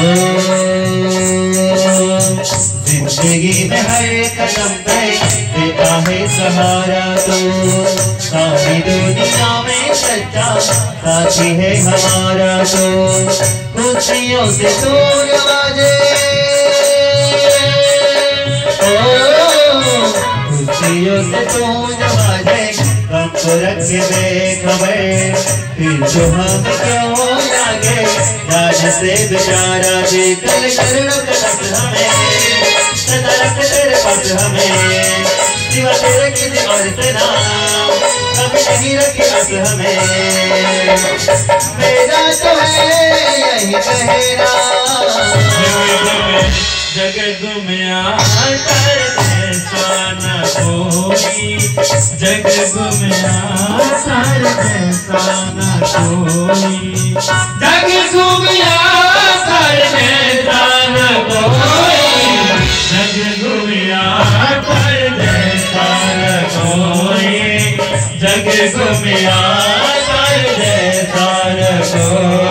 Oh. ज़िंदगी में हर कदम पे देता है सहारा तो। सारी दुनिया में सच्चा साथी है हमारा तो। खुशियों से नवाजे ओ, खुशियों से नवाजे हमको रख बेखबर फिर जो हम क्यों लागे राज से बेचारा दे कल कलक हमें। हमें सिवा तेरे किसी और से ना कभी नहीं रखी बस हमें मेरा तो है यही कहना जगत में जगत में में आकर में आता है सार को